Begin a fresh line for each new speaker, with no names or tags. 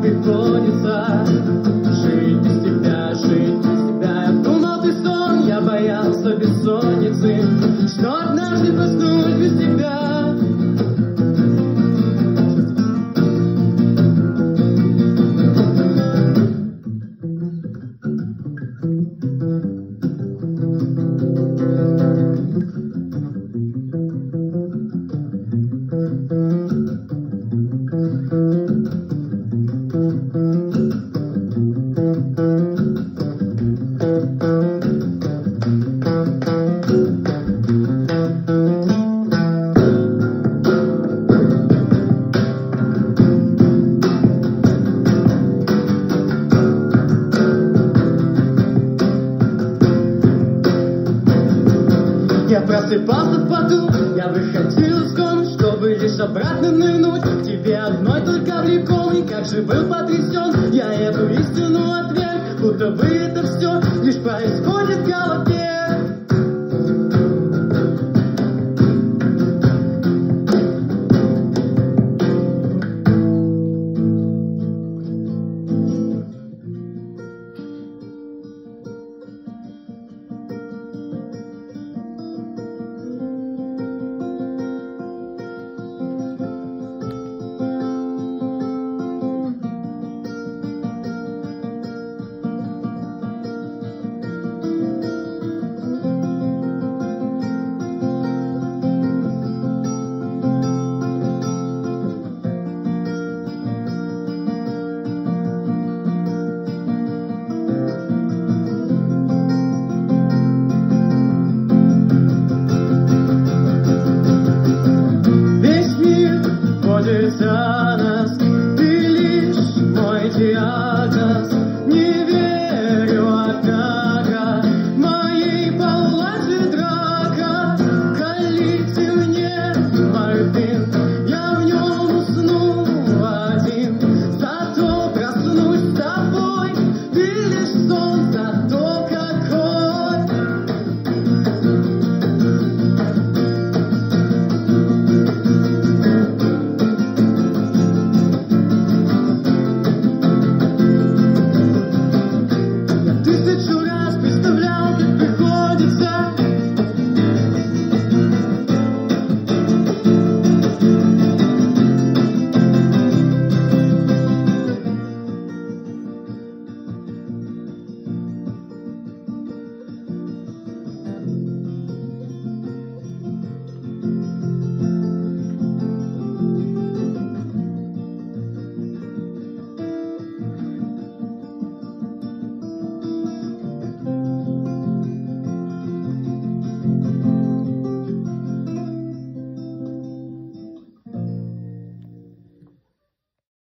бетонница Жить без тебя, жить без тебя. Я думал, ты сон, я боялся бессонницы. Что однажды поступит просыпался в поту Я выходил из комнаты, чтобы лишь обратно нырнуть. К тебе одной только влекомый, как же был потрясен. Я эту истину отверг, будто бы это все